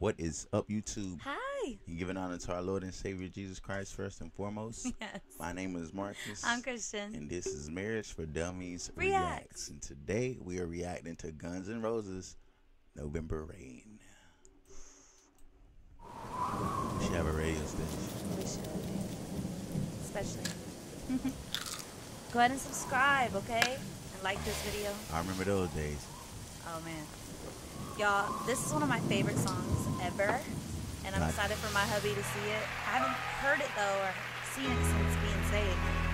What is up, YouTube? Hi. You giving honor to our Lord and Savior Jesus Christ first and foremost. Yes. My name is Marcus. I'm Christian. And this is Marriage for Dummies Reacts. Reacts. And today we are reacting to Guns N' Roses November Rain. We should have a radio station. We should. Especially. Go ahead and subscribe, okay? And like this video. I remember those days. Oh man. Y'all, this is one of my favorite songs ever. And I'm excited for my hubby to see it. I haven't heard it though or seen it since being saved.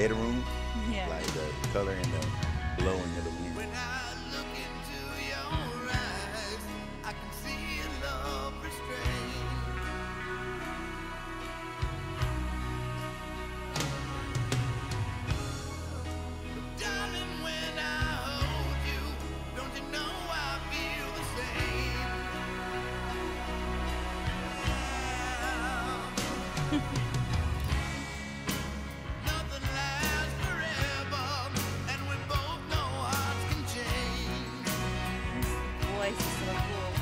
Bedroom, Yeah. like the color and the blowing of the wind. Voice is so cool.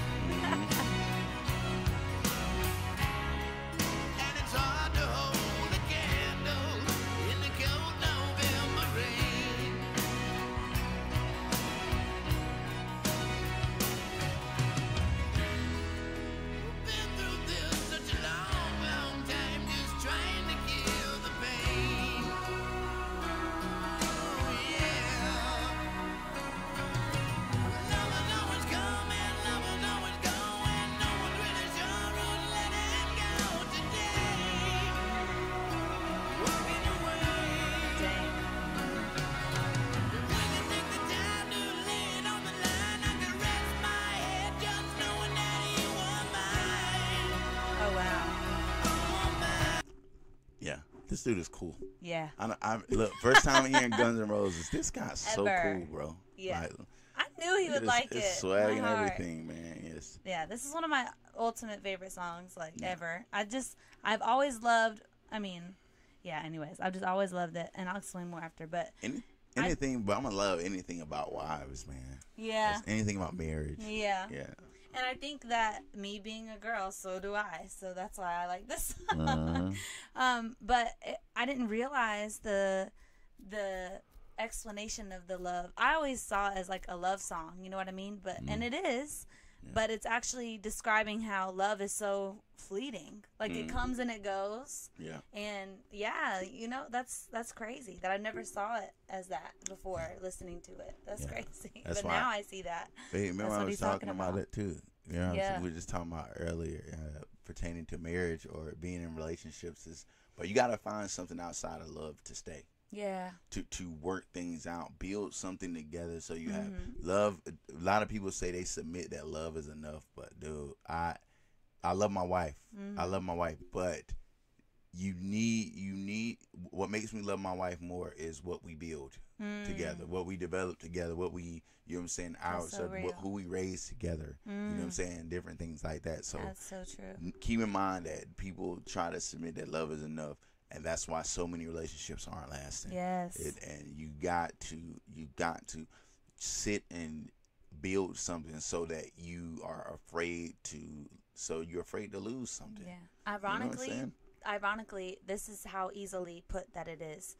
Dude is cool. Yeah. I, I look first time hearing Guns N' Roses. This guy's so cool, bro. Yeah. Like, I knew he would it's- like it's it. swag and everything, man. Yes. Yeah, this is one of my ultimate favorite songs, like Yeah. ever. I just, I've always loved. I mean, yeah. Anyways, I've just always loved it, and I'll explain more after. But Any, I- anything, but I'm gonna love anything about wives, man. yeah, Just anything about marriage. yeah, Yeah. And I think that me being a girl, so do I. So that's why I like this. Uh-huh. um, but it, I didn't realize the the explanation of the love. I always saw it as like a love song, you know what I mean? But and it is, but it's actually describing how love is so fleeting. Like it Mhm. comes and it goes. Yeah. And yeah, you know, that's that's crazy that I never saw it as that before listening to it. That's Yeah. crazy. That's but why- now I see that. Hey, remember I was talking, about. about. it too. You know, Yeah. we were just talking about earlier uh, pertaining to marriage or being in relationships is, but you got to find something outside of love to stay. Yeah. to to work things out, build something together. So you have Mhm. love. A lot of people say they submit that love is enough, but dude, I I love my wife. I Mhm. love my wife, but you need you need what makes me love my wife more is what we build Mm. together, what we develop together, what we you know what I'm saying our so what, who we raise together. You know what I'm Mm. saying? Different things like that. So That's so true. keep in mind that people try to submit that love is enough, and that's why so many relationships aren't lasting. Yes. It, and you got to you got to sit and build something so that you are afraid to so you're afraid to lose something. yeah. You know Ironically, ironically, this is how easily put that it is.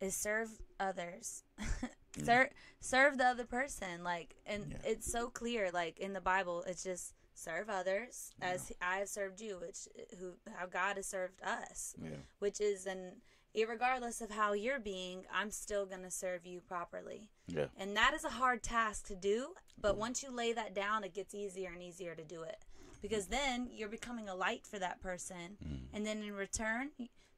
Is serve others mm. serve serve the other person like and Yeah. it's so clear like in the bible it's just serve others as i have served you which who how god has served us Yeah. which is an irregardless of how you're being i'm still going to serve you properly Yeah. and that is a hard task to do but mm. once you lay that down it gets easier and easier to do it because then you're becoming a light for that person. Mm. And then in return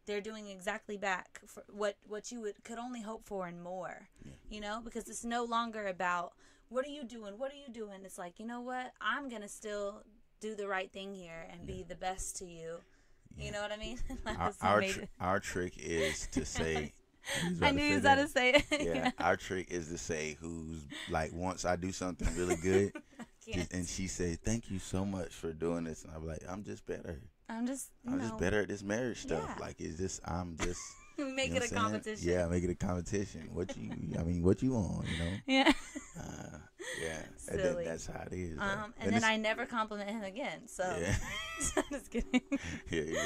they're doing exactly back for what what you would could only hope for and more you know? Because it's no longer about what are you doing? What are you doing? It's like you know what? I'm gonna still do the right thing here and be the best to you. You know what i mean? Our our, tr- our trick is to say. i knew you was about to say it. Yeah, our trick is to say who's like once I do something really good, Can't. and she say thank you so much for doing this, and I'm like I'm just better. i'm just I'm know, just better at this marriage stuff. Yeah. Like it's just I'm just make you know it a saying? competition Yeah, make it a competition. What you I mean, what you want, you know? yeah yeah, and that- Silly. that's how it is. though. um and, then i never compliment him again so yeah, just kidding yeah, yeah.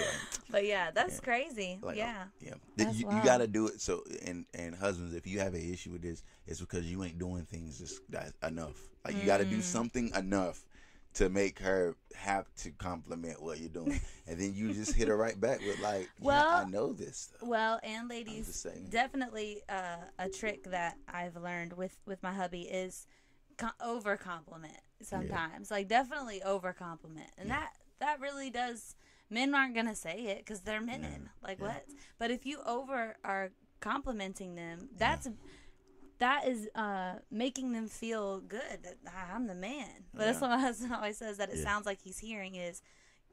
but yeah that's Yeah. crazy Like, yeah yeah. That's you, you gotta do it. So, and and husbands, if you have an issue with this, it's because you ain't doing things just that enough. Like you gotta Mm. do something enough to make her have to compliment what you're doing, and then you just hit her right back with like, Well- yeah, I know this stuff. Well, and ladies, definitely uh, a trick that I've learned with with my hubby is over compliment sometimes. Like definitely over compliment, and that that really does. Men aren't gonna say it because they're men. Like Yeah. what? But if you over are complimenting them, that's that is uh, making them feel good. That "Ah, I'm the man. But that's what my husband always says. That it Yeah. sounds like he's hearing is,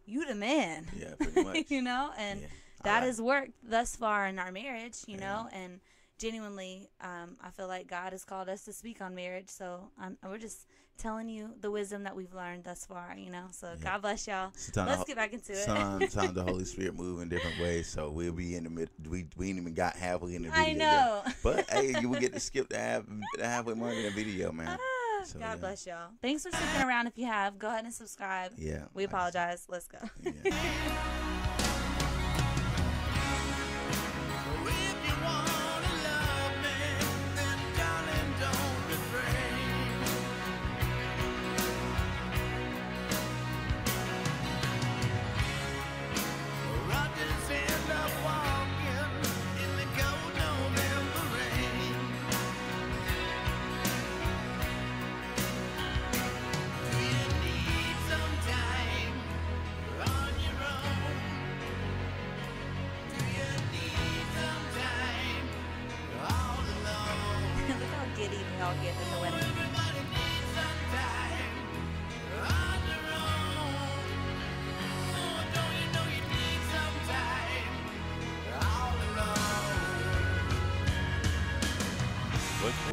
"You the man." Yeah, pretty much. you know, and Yeah. that has worked thus far in our marriage, you know, and genuinely, um, I feel like God has called us to speak on marriage. So um, we're just telling you the wisdom that we've learned thus far, you know. So God bless y'all. Sometimes Let's get back into it. Sometimes the Holy Spirit move in different ways, so we'll be in the mid. We we ain't even got halfway in the video. I yet. know. But hey, you will get to skip the half the halfway mark in the video, man. Ah, So, God yeah. bless y'all. Thanks for sticking around. If you have, go ahead and subscribe. Yeah. We apologize. Let's go. Yeah.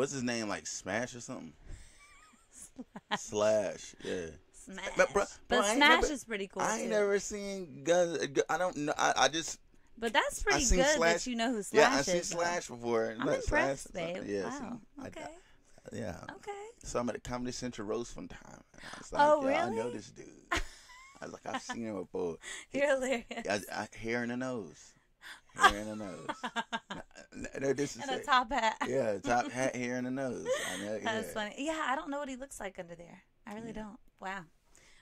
what's his name? Like Smash or something? Slash. Yeah. Smash. But, bro, But bro, Smash never- is pretty cool. I ain't too. never seen guns. Uh, I don't know. I, I just But that's pretty good Slash- that you know who Slash is. yeah. I seen. Slash before. I'm Like, impressed, Slash- babe. Yeah. wow. see, okay. I- yeah. Okay. So I'm at the Comedy Central roast one time. And I was oh, like, Oh, yeah, I know this dude. I was like, I've seen him before. You're hilarious. I, I, hair in the nose. Hair in the nose. no, this is and a it. top hat. Yeah, top hat, hair in the nose. I know, That's yeah. funny. Yeah, I don't know what he looks like under there. I really don't. Wow.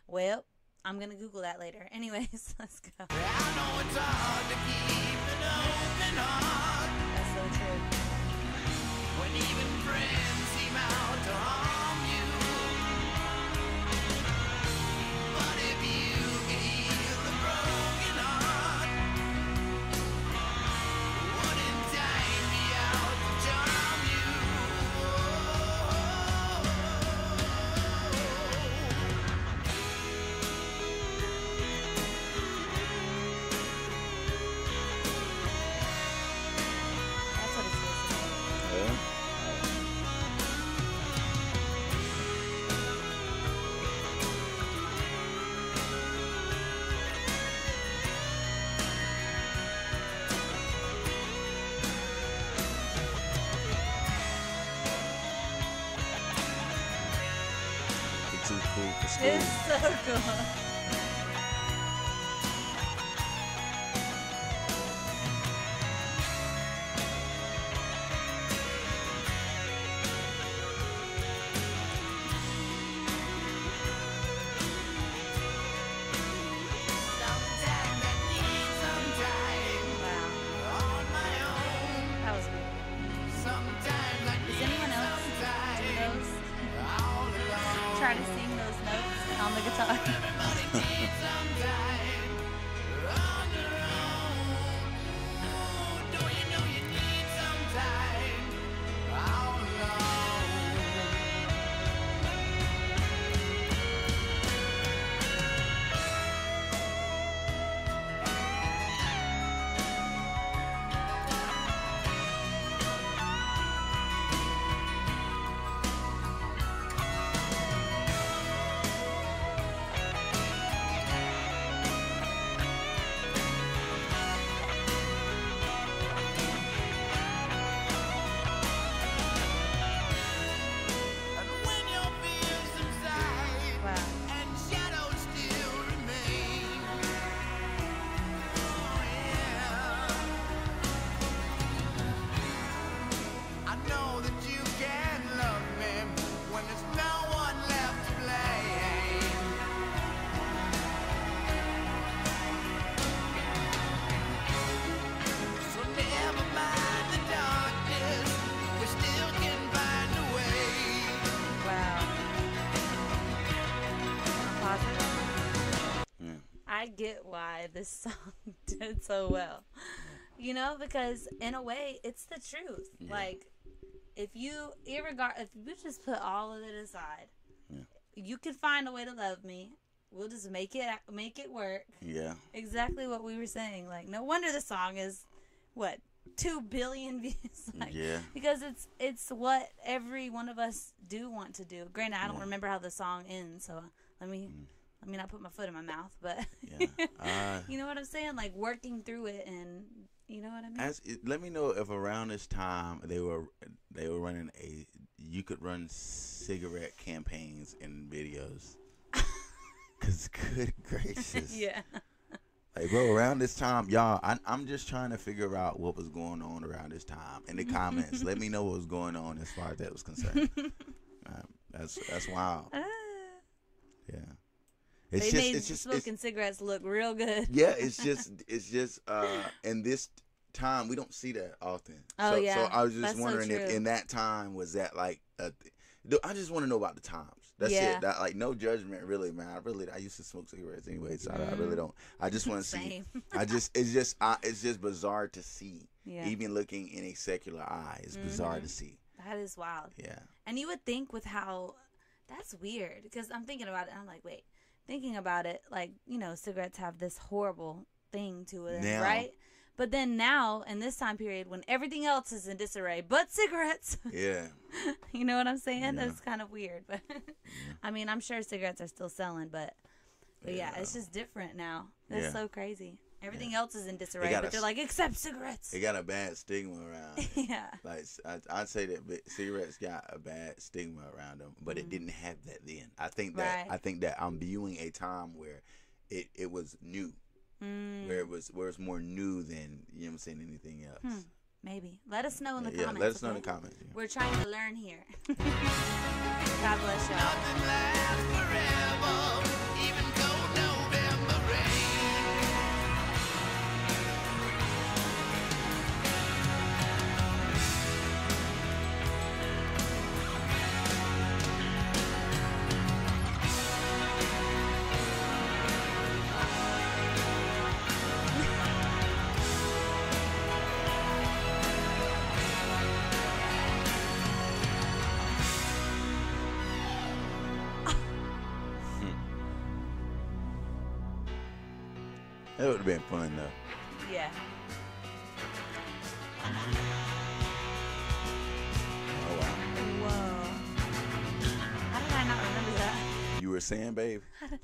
Well, I'm gonna Google that later. Anyways, let's go. I know it's hard to keep an open heart That's so true. It's so cool. I get why this song did so well. You know, because in a way, it's the truth. Yeah. Like, if you, irregard, if you just put all of it aside, Yeah. you can find a way to love me. We'll just make it make it work. Yeah. Exactly what we were saying. Like, no wonder the song is what two billion views. like, Yeah. because it's it's what every one of us do want to do. Granted, I don't Yeah. Mm. remember how the song ends, so let me let mean, I put my foot in my mouth. But Yeah. Uh, you know what I'm saying? Like working through it, and you know what I mean? As, let me know if around this time they were they were running a you could run cigarette campaigns and videos. Cause good gracious, yeah. like bro, around this time, y'all, I, I'm just trying to figure out what was going on around this time in the comments. let me know what was going on as far as that was concerned. um, that's that's wild. Ah. Yeah, it's they just made it's just it's, smoking cigarettes look real good. yeah, it's just it's just uh in this time we don't see that often. Oh, so, yeah. So I was just That's so wondering if in that time was that like a th- I just want to know about the times. That's Yeah. it. That like no judgment, really, man. I really I used to smoke cigarettes anyway, so I, I really don't. I just want to see. Mm. Same. I just it's just I, it's just bizarre to see. Yeah. Even looking in a secular eye, it's bizarre to see. That is wild. Yeah. And you would think with how that's weird because I'm thinking about it. And I'm like, wait, thinking about it, like you know, cigarettes have this horrible thing to it, Now. right? But then now, in this time period, when everything else is in disarray, but cigarettes, Yeah. you know what I'm saying? Yeah. That's kind of weird. But I mean, I'm sure cigarettes are still selling, but but yeah, Yeah. it's just different now. That's Yeah. so crazy. Everything else is in disarray, but a they're s- like, except cigarettes. It got a bad stigma around. it. yeah. Like I, I'd say that bi- cigarettes got a bad stigma around them, but Mm-hmm. it didn't have that then. I think that Right. I think that I'm viewing a time where it, it was new, Mm, where it was where it's more new than you know what I'm saying anything else. Hmm. maybe. Let us know in the yeah, comments. let us know in the comments. yeah. We're trying to learn here. God bless y'all. Would have been fun though. Yeah. Oh wow. Whoa. How did I not remember that? You were saying, babe?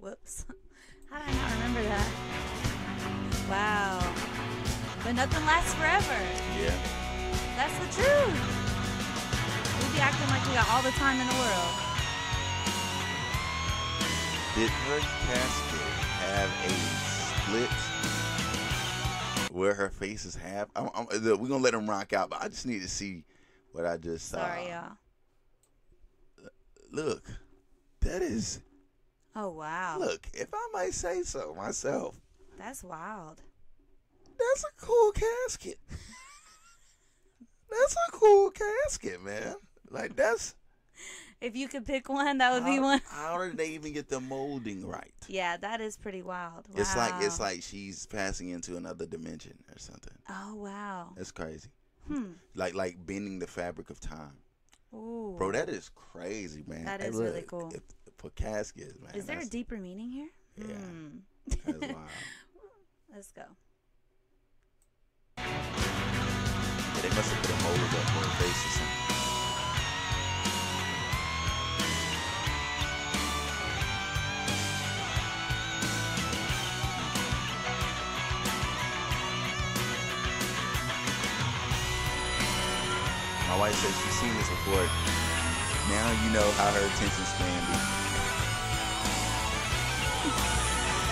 Whoops. How did I not remember that? Wow. But nothing lasts forever. Yeah. That's the truth. We be acting like we got all the time in the world. Did her casket have a split where her face is half? I'm, I'm, we're gonna let him rock out, but I just need to see what I just saw. Sorry, y'all. Uh, look, that is Oh wow. look. If I might say so myself, That's wild. that's a cool casket. that's a cool casket, man. Like that's If you could pick one, that would be one. How did they even get the molding right? Yeah, that is pretty wild. Wow. It's like it's like she's passing into another dimension or something. Oh wow. That's crazy. Hmm. Like like bending the fabric of time, Ooh. bro. That is crazy, man. That is Hey, is really cool. if- for caskets, man. Is there a deeper meaning here? Yeah. Hmm. That's wild. Let's go. They must have put a mold up for face or something. Wife says she's seen this before. Now you know how her attention span be. Well,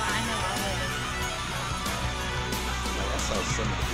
I know all of it. Like I saw some of the.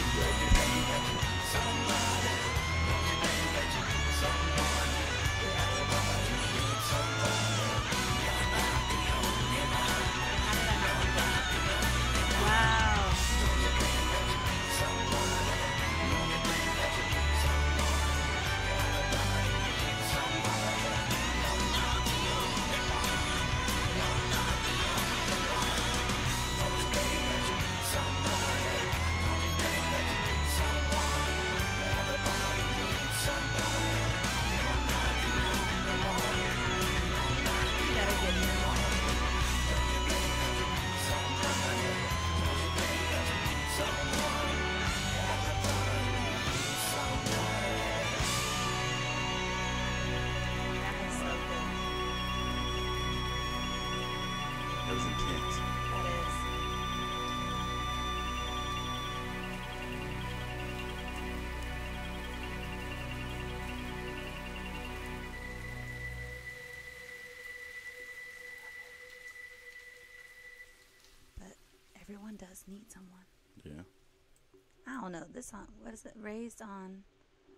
Everyone does need someone. Yeah. I don't know. This song, what is it? Raised on.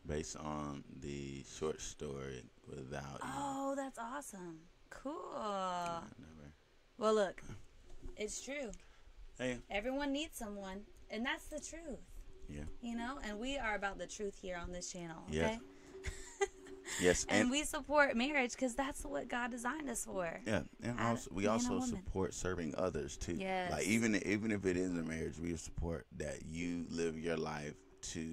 Based on the short story without you. Oh, that's awesome. Cool. I never. Well, look, it's true. Hey. Everyone needs someone, and that's the truth. Yeah. You know, and we are about the truth here on this channel. Okay. Yeah. Yes, And, and, we support marriage because that's what God designed us for. yeah, and Add also we also support serving others too. Yes. Like even even if it is a marriage, we support that you live your life to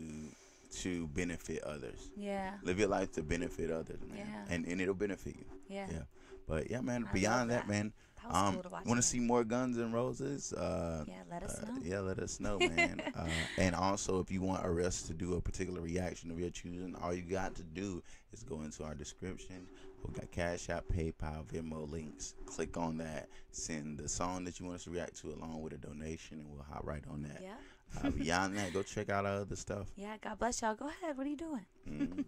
to benefit others. Yeah. Live your life to benefit others, man. Yeah. And and it'll benefit you. Yeah. Yeah. But yeah, man. I beyond that, that. man. That Um, cool want to see more Guns N' Roses? Uh, Yeah, let us uh, know. yeah, let us know, man. uh, and also, if you want us to do a particular reaction of your choosing, all you got to do is go into our description. We got Cash App, PayPal, Venmo links. Click on that. Send the song that you want us to react to along with a donation, and we'll hop right on that. Yeah. Uh, beyond that, go check out our other stuff. Yeah. God bless y'all. Go ahead. What are you doing? Mhm.